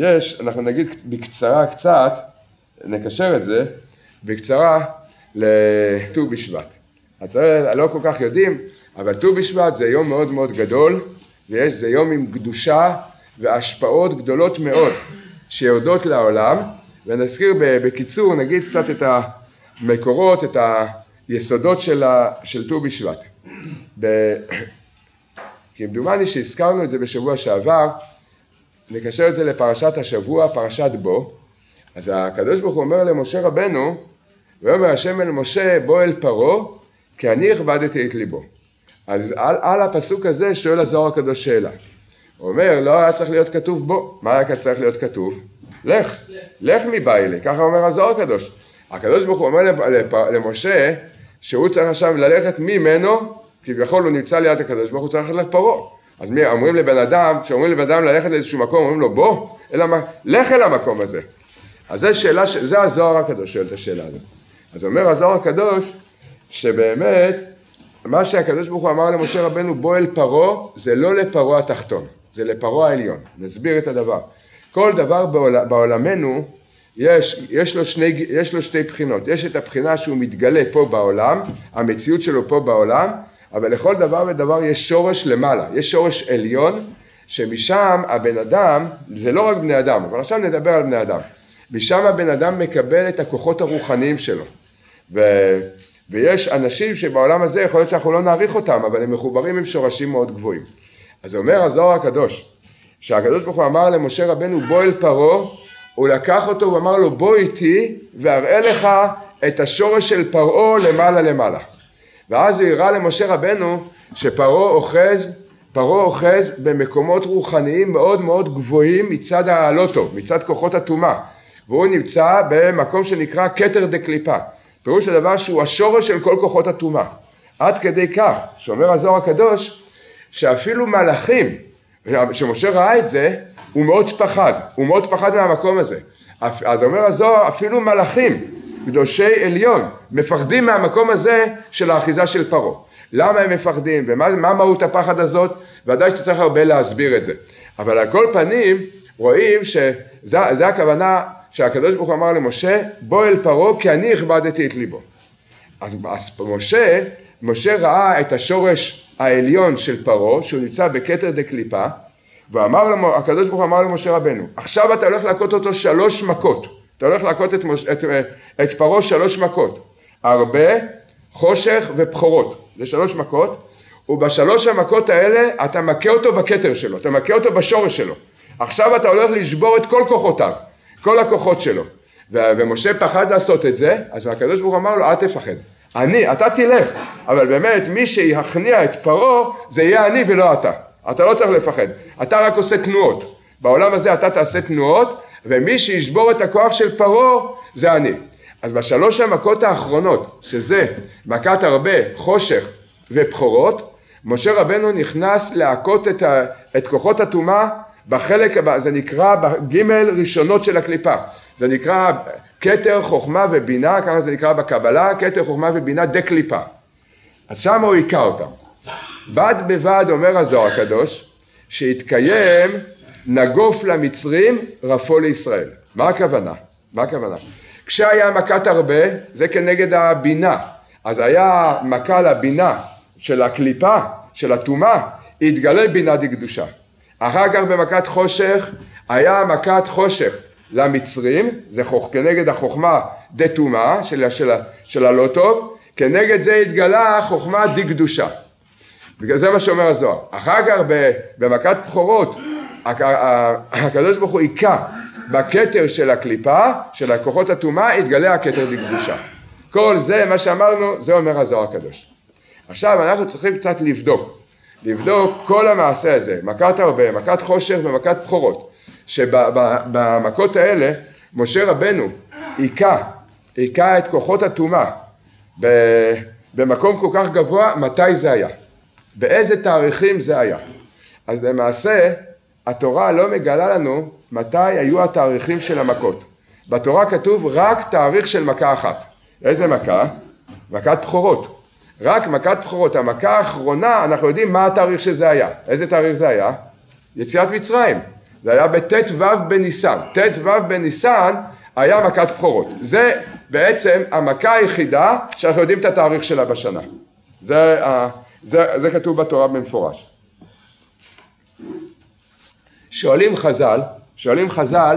יש, אנחנו נגיד בקצרה קצת, נקשר את זה, בקצרה לט"ו בשבט. אז לא כל כך יודעים, אבל ט"ו בשבט זה יום מאוד מאוד גדול, ויש, זה יום עם קדושה והשפעות גדולות מאוד שיורדות לעולם, ונזכיר בקיצור, נגיד קצת את המקורות, את היסודות של ט"ו בשבט. כמדומני שהזכרנו את זה בשבוע שעבר, נקשר את זה לפרשת השבוע, פרשת בו, אז הקדוש ברוך הוא אומר למשה רבנו, ויאמר השם אל משה בוא אל פרעה כי אני הכבדתי את ליבו. אז על, על הפסוק הזה שואל הזוהר הקדוש שאלה. הוא אומר לא היה צריך להיות כתוב בו, מה היה צריך להיות כתוב? לך, לך מבעילי, ככה אומר הזוהר הקדוש. הקדוש ברוך הוא אומר למשה שהוא צריך עכשיו ללכת ממנו, כביכול הוא נמצא ליד הקדוש ברוך הוא צריך ללכת לפרעה. אז מי, אומרים לבן אדם, כשאומרים לבן אדם ללכת לאיזשהו מקום, אומרים לו בוא, אלא מה, לך אל המקום הזה. אז זו שאלה, זה הזוהר הקדוש שואל את השאלה הזאת. אז אומר הזוהר הקדוש, שבאמת, מה שהקדוש ברוך הוא אמר למשה רבנו, בוא אל פרעה, זה לא לפרעה התחתון, זה לפרעה העליון. נסביר את הדבר. כל דבר בעול, בעולמנו, יש, יש, לו שני, יש לו שתי בחינות. יש את הבחינה שהוא מתגלה פה בעולם, המציאות שלו פה בעולם, אבל לכל דבר ודבר יש שורש למעלה, יש שורש עליון, שמשם הבן אדם, זה לא רק בני אדם, אבל עכשיו נדבר על בני אדם. משם הבן אדם מקבל את הכוחות הרוחניים שלו. ו... ויש אנשים שבעולם הזה יכול להיות שאנחנו לא נעריך אותם, אבל הם מחוברים עם שורשים מאוד גבוהים. אז אומר הזוהר הקדוש, שהקדוש ברוך הוא אמר למשה רבנו בוא אל פרעה, הוא לקח אותו ואמר לו בוא איתי ואראה לך את השורש של פרעה למעלה למעלה. ואז הוא הראה למשה רבנו שפרעה אוחז, פרעה אוחז במקומות רוחניים מאוד מאוד גבוהים מצד הלא טוב, מצד כוחות הטומאה. והוא נמצא במקום שנקרא כתר דה קליפה. פירוש הדבר שהוא השורש של כל כוחות הטומאה. עד כדי כך, שאומר הזוהר הקדוש, שאפילו מלאכים, כשמשה ראה את זה, הוא מאוד פחד, הוא מאוד פחד מהמקום הזה. אז אומר הזוהר, אפילו מלאכים, קדושי עליון, מפחדים מהמקום הזה של האחיזה של פרעה. למה הם מפחדים ומה מהות הפחד הזאת? ודאי שצריך הרבה להסביר את זה. אבל על כל פנים רואים שזה הכוונה שהקדוש ברוך הוא אמר למשה בוא אל פרעה כי אני הכבדתי את ליבו. אז, אז משה, משה ראה את השורש העליון של פרעה שהוא נמצא בכתר דה קליפה ואמר לו, הקדוש ברוך הוא אמר למשה רבנו עכשיו אתה הולך להכות אותו שלוש מכות אתה הולך להכות את, את, את פרעה שלוש מכות הרבה, חושך ובכורות זה שלוש מכות ובשלוש המכות האלה אתה מכה אותו בכתר שלו אתה מכה אותו בשורש שלו עכשיו אתה הולך לשבור את כל כוחותיו כל הכוחות שלו. ומשה פחד לעשות את זה, אז הקדוש ברוך הוא אמר לו, אל תפחד. אני, אתה תלך, אבל באמת מי שיכניע את פרעה זה יהיה אני ולא אתה. אתה לא צריך לפחד, אתה רק עושה תנועות. בעולם הזה אתה תעשה תנועות, ומי שישבור את הכוח של פרעה זה אני. אז בשלוש המכות האחרונות, שזה מכת הרבה, חושך ובכורות, משה רבנו נכנס להכות את, ה, את כוחות הטומאה בחלק, הבא, זה נקרא בגימל ראשונות של הקליפה, זה נקרא כתר חוכמה ובינה, ככה זה נקרא בקבלה, כתר חוכמה ובינה דה קליפה. אז שם הוא היכה אותם. בד בבד אומר הזוהר הקדוש, שהתקיים נגוף למצרים רפו לישראל. מה הכוונה? מה הכוונה? כשהיה מכת הרבה, זה כנגד הבינה. אז היה מכה לבינה של הקליפה, של הטומאה, התגלה בינה דקדושה. אחר כך במכת חושך היה מכת חושך למצרים, זה חוכ... כנגד החוכמה דה טומאה של, של, של הלא טוב, כנגד זה התגלה חוכמה דה קדושה. זה מה שאומר הזוהר. אחר כך במכת בכורות הקדוש ברוך הוא היכה בכתר של הקליפה, של הכוחות הטומאה, התגלה הכתר דקדושה. כל זה, מה שאמרנו, זה אומר הזוהר הקדוש. עכשיו אנחנו צריכים קצת לבדוק. לבדוק כל המעשה הזה, מכת הרבה, מכת חושך ומכת בכורות, שבמכות האלה משה רבנו היכה, היכה את כוחות הטומאה במקום כל כך גבוה, מתי זה היה? באיזה תאריכים זה היה? אז למעשה התורה לא מגלה לנו מתי היו התאריכים של המכות. בתורה כתוב רק תאריך של מכה אחת. איזה מכה? מכת בכורות. רק מכת בכורות, המכה האחרונה, אנחנו יודעים מה התאריך שזה היה. איזה תאריך זה היה? יציאת מצרים. זה היה בט"ו בניסן. ט"ו בניסן היה מכת בכורות. זה בעצם המכה היחידה שאנחנו יודעים את התאריך שלה בשנה. זה, זה, זה כתוב בתורה במפורש. שואלים חז"ל, שואלים חז"ל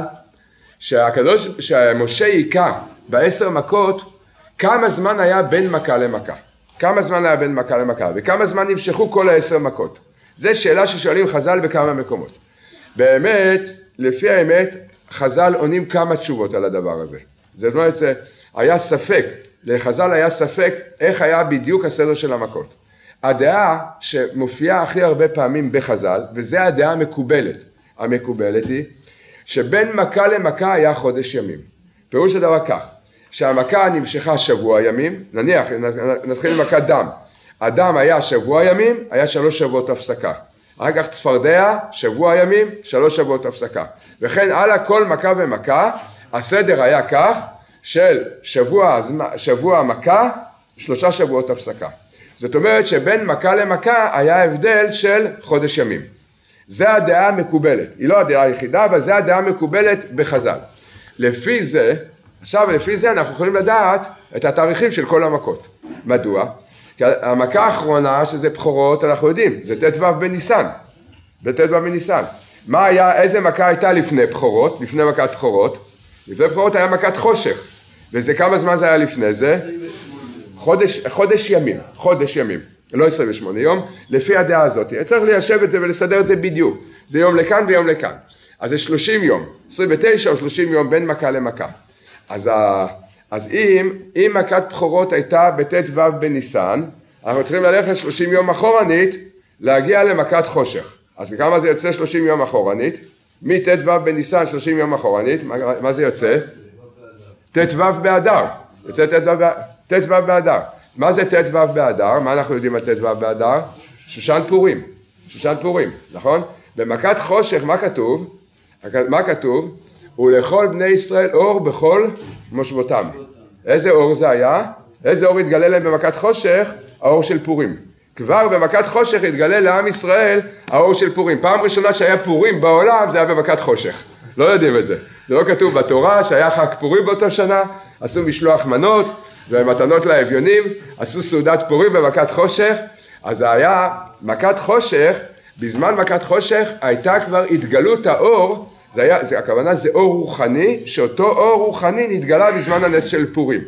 שהקדוש, שמשה היכה בעשר מכות, כמה זמן היה בין מכה למכה? כמה זמן היה בין מכה למכה? וכמה זמן נמשכו כל העשר מכות? זו שאלה ששואלים חז"ל בכמה מקומות. באמת, לפי האמת, חז"ל עונים כמה תשובות על הדבר הזה. זאת אומרת, היה ספק, לחז"ל היה ספק איך היה בדיוק הסדר של המכות. הדעה שמופיעה הכי הרבה פעמים בחז"ל, וזו הדעה המקובלת, המקובלת היא שבין מכה למכה היה חודש ימים. פירוש הדבר כך, שהמכה נמשכה שבוע ימים, נניח נתחיל עם מכת דם, הדם היה שבוע ימים, היה שלוש שבועות הפסקה. אחר כך צפרדע, שבוע ימים, שלוש שבועות הפסקה. וכן הלאה כל מכה ומכה, הסדר היה כך של שבוע, שבוע מכה, שלושה שבועות הפסקה. זאת אומרת שבין מכה למכה היה הבדל של חודש ימים. זה הדעה המקובלת, היא לא הדעה היחידה, אבל זה הדעה המקובלת בחז"ל. לפי זה, עכשיו לפי זה אנחנו יכולים לדעת את התאריכים של כל המכות. מדוע? כי המכה האחרונה שזה בכורות אנחנו יודעים, זה ט"ו בניסן, בט"ו בניסן. מה היה, איזה מכה הייתה לפני בכורות, לפני מכת בכורות? לפני בכורות היה מכת חושך, וזה כמה זמן זה היה לפני זה? חודש, חודש ימים, חודש ימים. לא 28 יום, לפי הדעה הזאת. צריך ליישב את זה ולסדר את זה בדיוק. זה יום לכאן ויום לכאן. אז זה 30 יום, 29 או 30 יום בין מכה למכה. אז, ה... אז אם, אם מכת בכורות הייתה בט"ו בניסן, אנחנו צריכים ללכת 30 יום אחורנית, להגיע למכת חושך. אז כמה זה יוצא 30 יום אחורנית? מט"ו בניסן 30 יום אחורנית, מה, מה זה יוצא? ט"ו באדר. יוצא ט"ו באדר. מה זה ט"ו באדר? מה אנחנו יודעים על ט"ו באדר? שושן פורים. שושן פורים, נכון? במכת חושך, מה כתוב? מה כתוב? ולכל בני ישראל אור בכל מושבותם. איזה אור זה היה? איזה אור התגלה להם במכת חושך? האור של פורים. כבר במכת חושך התגלה לעם ישראל האור של פורים. פעם ראשונה שהיה פורים בעולם זה היה במכת חושך. לא יודעים את זה. זה לא כתוב בתורה שהיה חג פורים באותו שנה, עשו משלוח מנות, ומתנות לאביונים, עשו סעודת פורים במכת חושך, אז זה היה מכת חושך, בזמן מכת חושך הייתה כבר התגלות האור, זה היה, זה, הכוונה זה אור רוחני, שאותו אור רוחני נתגלה בזמן הנס של פורים.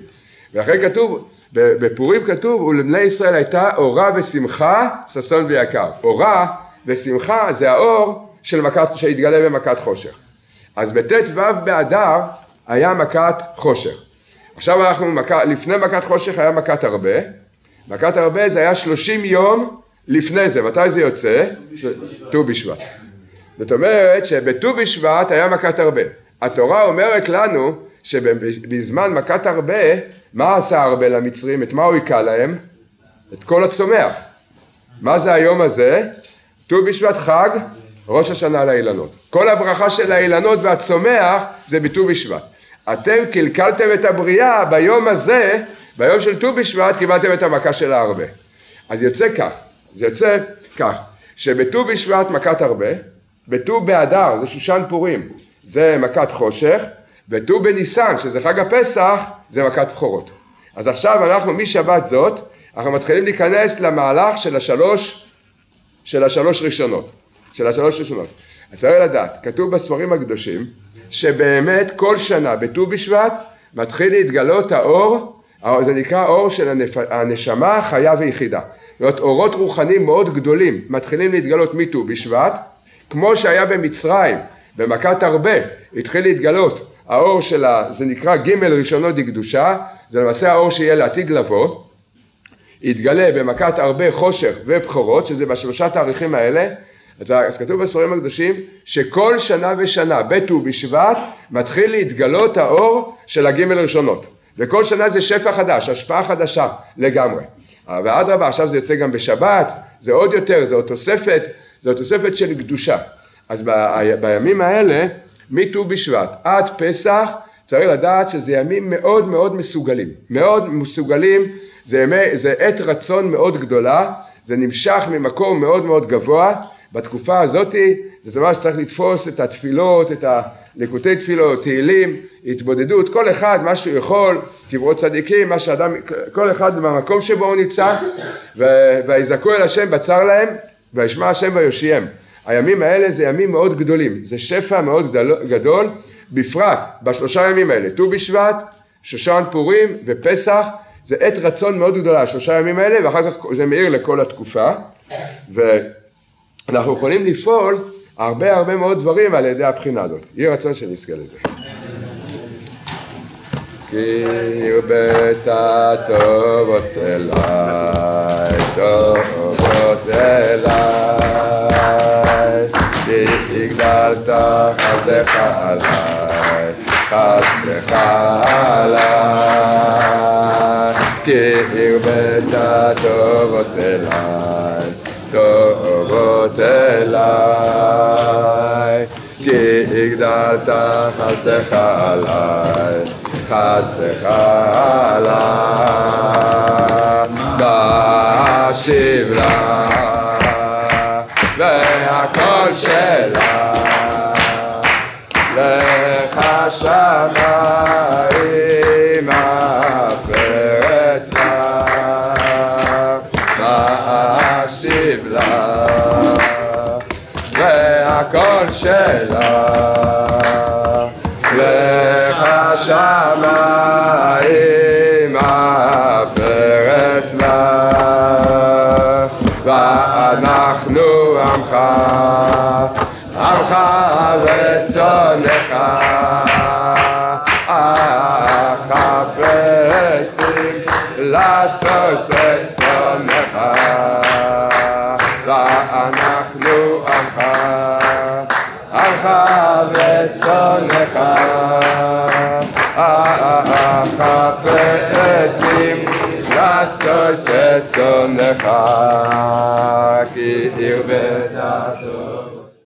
ואחרי כתוב, בפורים כתוב, ולבני ישראל הייתה אורה ושמחה, ששון ויקר. אורה ושמחה זה האור של מכת, שהתגלה במכת חושך. אז בט"ו באדר היה מכת חושך. עכשיו אנחנו, לפני מכת חושך היה מכת הרבה, מכת הרבה זה היה שלושים יום לפני זה, מתי זה יוצא? ט"ו בשבט. זאת אומרת שבט"ו בשבט היה מכת הרבה. התורה אומרת לנו שבזמן מכת הרבה, מה עשה הרבה למצרים? את מה הוא היכה להם? את כל הצומח. מה זה היום הזה? ט"ו בשבט חג ראש השנה לאילנות. כל הברכה של האילנות והצומח זה בט"ו בשבט. אתם קלקלתם את הבריאה ביום הזה, ביום של ט"ו בשבט קיבלתם את המכה של ההרבה. אז יוצא כך, זה יוצא כך, שבט"ו בשבט מכת הרבה, בט"ו באדר זה שושן פורים, זה מכת חושך, וט"ו בניסן שזה חג הפסח זה מכת בכורות. אז עכשיו אנחנו משבת זאת, אנחנו מתחילים להיכנס למהלך של השלוש, של השלוש ראשונות, של השלוש ראשונות. אז צריך לדעת, כתוב בספרים הקדושים שבאמת כל שנה בט"ו בשבט מתחיל להתגלות האור, זה נקרא אור של. הנשמה חיה ויחידה. זאת אומרת אורות רוחניים מאוד גדולים מתחילים להתגלות מט"ו בשבט, כמו שהיה במצרים, במכת הרבה, התחיל להתגלות האור של ה... זה נקרא ג' ראשונות דקדושה, זה למעשה האור שיהיה לעתיד לבוא, יתגלה במכת הרבה חושך ובכורות, שזה בשלושה תאריכים האלה, אז, כתוב בספרים הקדושים שכל שנה ושנה בט"ו בשבט מתחיל להתגלות האור של הגימל הראשונות. וכל שנה זה שפע חדש, השפעה חדשה לגמרי. ואדרבה עכשיו זה יוצא גם בשבת, זה עוד יותר, זה עוד תוספת, זה עוד תוספת של קדושה. אז ב, בימים האלה מט"ו בשבט עד פסח צריך לדעת שזה ימים מאוד מאוד מסוגלים, מאוד מסוגלים, זה, ימי, זה עת רצון מאוד גדולה, זה נמשך ממקום מאוד מאוד גבוה בתקופה הזאת זה דבר שצריך לתפוס את התפילות, את הליקוטי תפילות, תהילים, התבודדות, כל אחד מה שהוא יכול, קברות צדיקים, מה שאדם, כל אחד במקום שבו הוא נמצא, ויזעקו אל השם בצר להם, וישמע השם ויושיעם. הימים האלה זה ימים מאוד גדולים, זה שפע מאוד גדול, בפרט בשלושה ימים האלה, ט"ו בשבט, שושן פורים ופסח, זה עת רצון מאוד גדולה, השלושה ימים האלה, ואחר כך זה מאיר לכל התקופה, ואנחנו יכולים לפעול הרבה הרבה מאוד דברים על ידי הבחינה הזאת. יהיה רצון שנזכה לזה. כי הרבית טובות אליי, טובות אליי, כי הגדלת חסדך עליי, חסדך עליי, כי הרבית טובות אליי, טובות אליי, כי הגדלת חסדך עליי, חסדך עליי, תשיב לה, והכל שלה, והכל שלה, לך שמיים הפרץ לה, ואנחנו עמך, עמך וצונך, החפצים לעשות רצונך, ואנחנו עמך אהה וצונך אהה חפצים לעשות שצונך כי תרבה תעתו